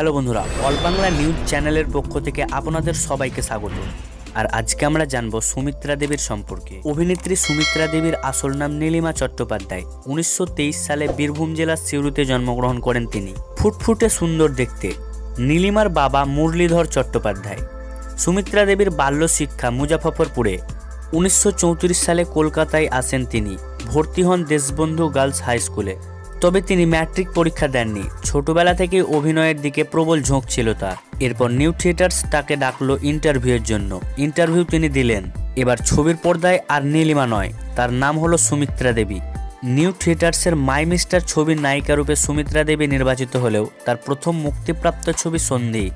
Hello বন্ধুরা, all Bangla news চ্যানেলের পক্ষ থেকে আপনাদের সবাইকে স্বাগত। আর আজকে আমরা জানব সুমিত্রা দেবীর সম্পর্কে। অভিনেত্রী সুমিত্রা দেবীর আসল নাম নীলিমা চট্টোপাধ্যায়। উনিশশো তেইশ সালে বীরভূম জেলার সিউড়িতে জন্মগ্রহণ করেন তিনি। ফুটফুটে সুন্দর দেখতে, নীলিমার বাবা মুরলীধর চট্টোপাধ্যায়। সুমিত্রা দেবীর বাল্য শিক্ষা মুজাফরপুরে উনিশশো চৌত্রিশ সালে কলকাতায় আসেন তিনি। ভর্তি হন দেশবন্ধু গার্লস হাই স্কুলে। তবে তিনি ম্যাট্রিক পরীক্ষা দেননি। ছোটবেলা থেকে অভিনয়ের দিকে প্রবল ঝোঁক ছিল তার। এরপর নিউ থিয়েটার্স তাকে ডাকলো ইন্টারভিউয়ের জন্য। ইন্টারভিউ তিনি দিলেন। এবার ছবির পর্দায় আর নীলিমা নয়, তার নাম হলো সুমিত্রা দেবী। নিউ থিয়েটার্সের মাই মিস্টার ছবির নায়িকা রূপে সুমিত্রা দেবী নির্বাচিত হলেও তার প্রথম মুক্তিপ্রাপ্ত ছবি সন্ধি।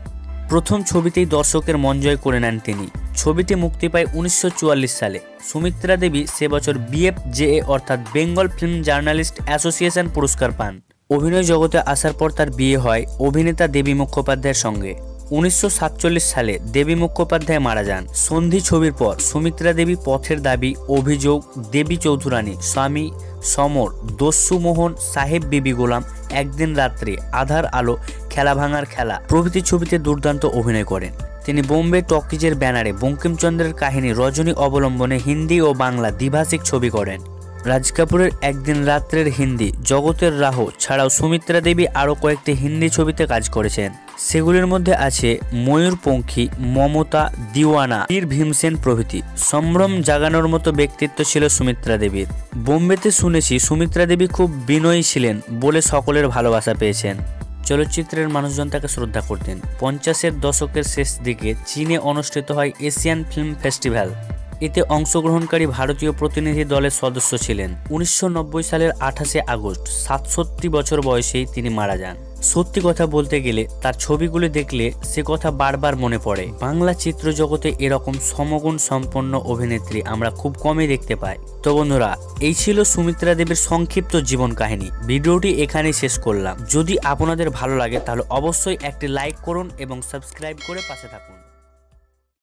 প্রথম ছবিতেই দর্শকের মন জয় করে নেন তিনি। ছবিটি মুক্তি পায় উনিশশো চুয়াল্লিশ সালে। সুমিত্রা দেবী সে বছর বিএফজেএ অর্থাৎ বেঙ্গল ফিল্ম জার্নালিস্ট অ্যাসোসিয়েশন পুরস্কার পান। অভিনয় জগতে আসার পর তার বিয়ে হয় অভিনেতা দেবী মুখোপাধ্যায়ের সঙ্গে। উনিশশো সাতচল্লিশ সালে দেবী মুখোপাধ্যায় মারা যান। সন্ধি ছবির পর সুমিত্রা দেবী পথের দাবি, অভিযোগ, দেবী চৌধুরানী, স্বামী সমর, দস্যু মোহন, সাহেব বিবি গোলাম, একদিন রাত্রে আধার আলো, খেলা ভাঙার খেলা, প্রভৃতি ছবিতে দুর্দান্ত অভিনয় করেন। তিনি বোম্বে টকিজের ব্যানারে বঙ্কিমচন্দ্রের কাহিনী রজনী অবলম্বনে হিন্দি ও বাংলা দ্বিভাষিক ছবি করেন রাজ কাপুরের একদিন রাত্রের হিন্দি, জগতের রাহ ছাড়াও সুমিত্রা দেবী আরও কয়েকটি হিন্দি ছবিতে কাজ করেছেন। সেগুলির মধ্যে আছে ময়ূরপঙ্খী, মমতা, দিওয়ানা বীর ভীমসেন প্রভৃতি। সম্ভ্রম জাগানোর মতো ব্যক্তিত্ব ছিল সুমিত্রা দেবীর। বোম্বেতে শুনেছি সুমিত্রা দেবী খুব বিনয়ী ছিলেন বলে সকলের ভালোবাসা পেয়েছেন। চলচ্চিত্রের মানুষজন তাকে শ্রদ্ধা করতেন। পঞ্চাশের দশকের শেষ দিকে চীনে অনুষ্ঠিত হয় এশিয়ান ফিল্ম ফেস্টিভ্যাল। এতে অংশগ্রহণকারী ভারতীয় প্রতিনিধি দলের সদস্য ছিলেন। উনিশশো নব্বই সালের আঠাশে আগস্ট, সাতষট্টি বছর বয়সেই তিনি মারা যান। সত্যি কথা বলতে গেলে, তার ছবিগুলি দেখলে সে কথা বারবার মনে পড়ে। বাংলা চিত্র জগতে এরকম সমগুণ সম্পন্ন অভিনেত্রী আমরা খুব কমই দেখতে পাই। তো বন্ধুরা, এই ছিল সুমিত্রা দেবের সংক্ষিপ্ত জীবন কাহিনী। ভিডিওটি এখানেই শেষ করলাম। যদি আপনাদের ভালো লাগে, তাহলে অবশ্যই একটি লাইক করুন এবং সাবস্ক্রাইব করে পাশে থাকুন।